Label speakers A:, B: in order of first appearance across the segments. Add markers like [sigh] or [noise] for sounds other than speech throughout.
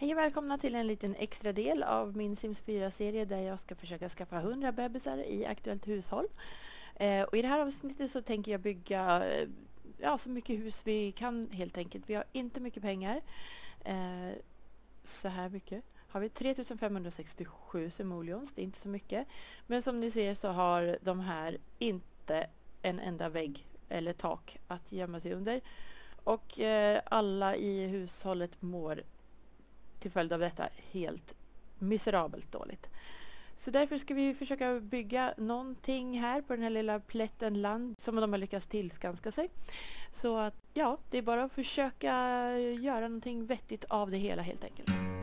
A: Hej och välkomna till en liten extra del av min Sims 4-serie där jag ska försöka skaffa 100 bebisar i aktuellt hushåll. Eh, och I det här avsnittet så tänker jag bygga eh, ja, så mycket hus vi kan helt enkelt. Vi har inte mycket pengar. Eh, så här mycket har vi 3567 simoleons, det är inte så mycket. Men som ni ser så har de här inte en enda vägg eller tak att gömma sig under. Och eh, alla i hushållet mår till följd av detta helt miserabelt dåligt. Så därför ska vi försöka bygga någonting här på den här lilla plätten land som de har lyckats tillskanska sig. Så att ja, det är bara att försöka göra någonting vettigt av det hela helt enkelt.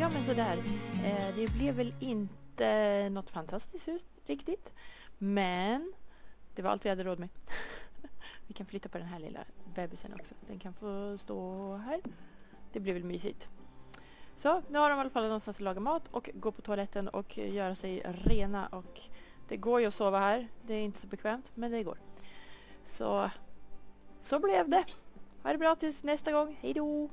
A: Ja men sådär. Eh, det blev väl inte något fantastiskt hus riktigt. Men det var allt vi hade råd med. [laughs] vi kan flytta på den här lilla bebisen också. Den kan få stå här. Det blir väl mysigt. Så nu har de i alla fall någonstans att laga mat och gå på toaletten och göra sig rena. Och det går ju att sova här. Det är inte så bekvämt men det går. Så, så blev det. Ha det bra tills nästa gång. Hej då!